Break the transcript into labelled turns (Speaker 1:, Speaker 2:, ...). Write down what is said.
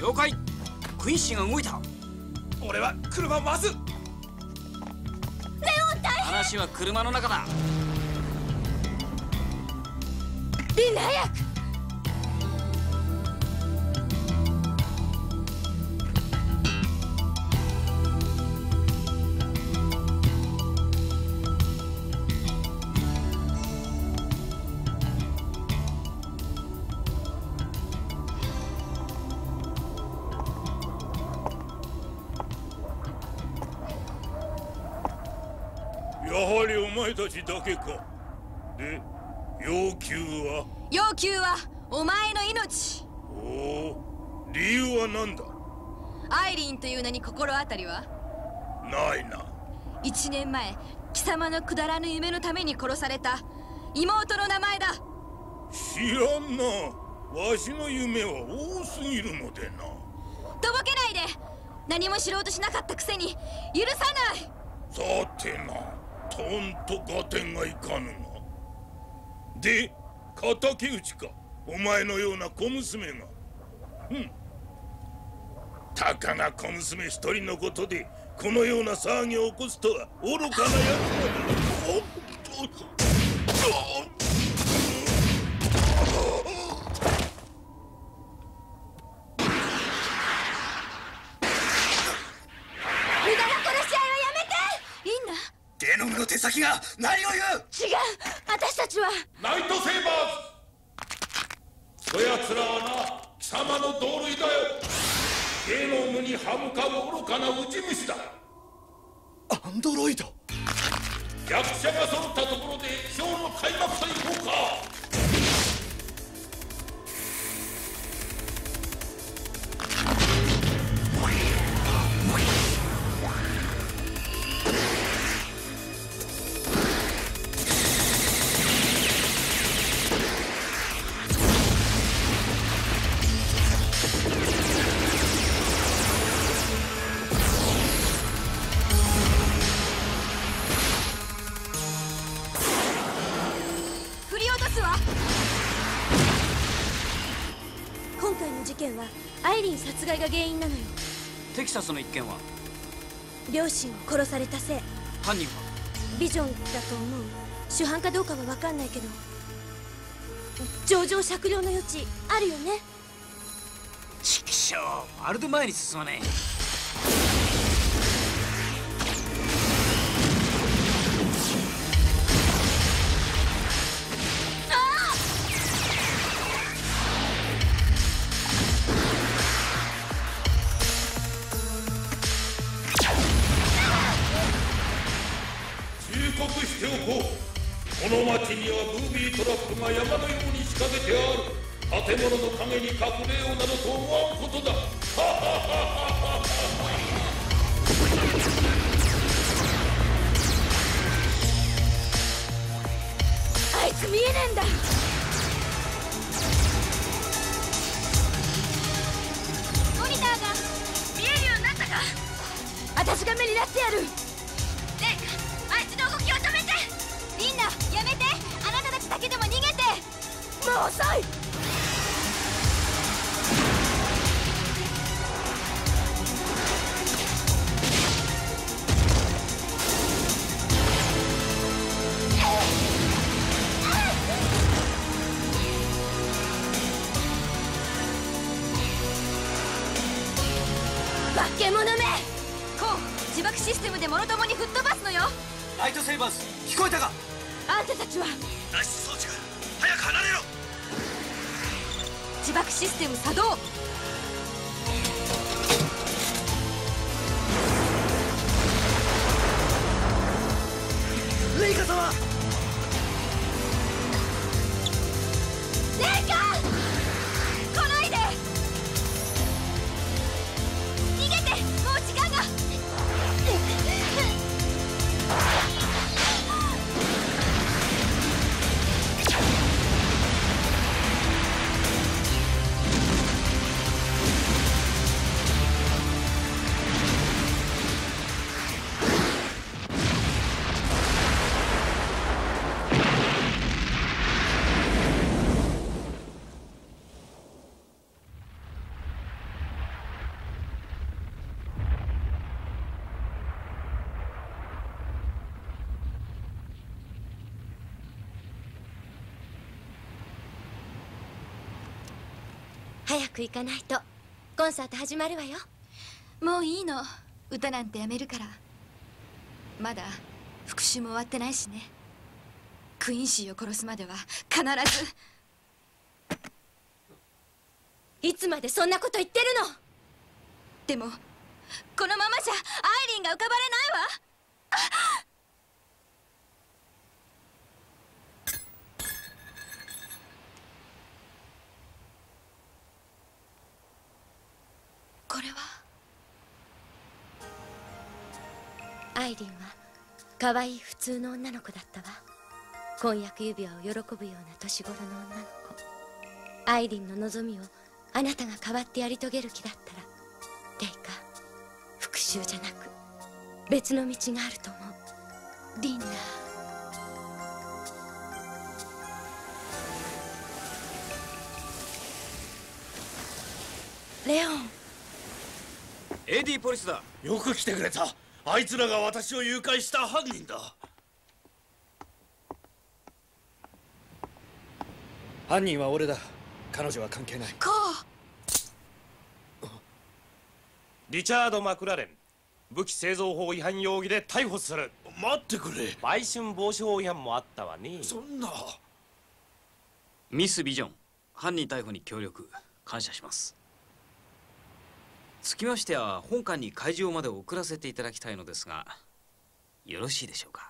Speaker 1: 了解。クインシーが動いた。
Speaker 2: 俺は車を回す。レ
Speaker 3: オン大変。
Speaker 1: 話は車の中だ。
Speaker 3: リ早く
Speaker 4: はりお前たちだけか。で要求は？
Speaker 3: 要求はお前の命。
Speaker 4: おお理由は何だ？
Speaker 3: アイリーンという名に心当たりは？
Speaker 4: ないな。
Speaker 3: 1年前貴様のくだらぬ夢のために殺された。妹の名前だ。
Speaker 4: 知らんな。わしの夢は多すぎるのでな。
Speaker 3: とぼけないで。何も知ろうとしなかったくせに許さない。
Speaker 4: さてなとんと合点がいかぬが。で敵討ちか。お前のような小娘が。うん。たかが小娘一人のことでこのような騒ぎを起こすとは愚かなやつだ。おっと
Speaker 3: っとな殺し合いはやめてリンナ
Speaker 2: ゲノムの手先が何を言う？
Speaker 3: 違う。私たちは。
Speaker 4: ナイトセイバーズ。そやつらはな貴様の同類だよ。ゲノムに歯向かう愚かなウジ虫だ。
Speaker 2: アンドロイド。
Speaker 4: 役者が揃ったところでショーの開幕といこうか
Speaker 5: の事件はアイリン殺害が原因なのよ。
Speaker 1: テキサスの一件は？
Speaker 5: 両親を殺されたせい。
Speaker 1: 犯人は？
Speaker 5: ビジョンだと思う。主犯かどうかは分かんないけど。情状酌量の余地あるよね。
Speaker 1: チキショーまるで前に進まねえ
Speaker 4: 町にはブービートラップが山のように仕掛けてある。建物の陰に隠れようなどと思わんことだ。
Speaker 3: あいつ見えねえんだ。モニターが見えるようになったか。私が目になってやる。リンナやめて。あなたたちだけでも逃げて。もう遅い。化け物めコウ自爆システムでもろともに吹っ。飛ばすのよ
Speaker 2: ライトセイバーズ聞こえたか
Speaker 3: あんたたちは
Speaker 2: 脱出装置が早く離れろ。
Speaker 3: 自爆システム作動。
Speaker 2: レイカ様
Speaker 5: 早く行かないと。コンサート始まるわよ。
Speaker 3: もういいの。歌なんてやめるから。まだ復讐も終わってないしね。クイーンシーを殺すまでは必ず。
Speaker 5: いつまでそんなこと言ってるの？
Speaker 3: でもこのままじゃアイリンが浮かばれないわ
Speaker 5: イリンは可愛い普通の女の子だったわ。婚約指輪を喜ぶような年頃の女の子。アイリンの望みをあなたが代わってやり遂げる気だったらレイカ復讐じゃなく別の道があると思う。
Speaker 3: リンダ。
Speaker 5: レオン。
Speaker 1: AD ポリスだ。
Speaker 4: よく来てくれたあいつらが私を誘拐した犯人だ。
Speaker 2: 犯人は俺だ。彼女は関係ない。
Speaker 3: こ
Speaker 6: リチャード・マクラレン。武器製造法違反容疑で逮捕する。
Speaker 4: 待ってくれ。
Speaker 6: 売春防止法違反もあったわね。
Speaker 4: そんな。
Speaker 1: ミス・ビジョン。犯人逮捕に協力。感謝しますつきましては本館に会場まで送らせていただきたいのですがよろしいでしょうか？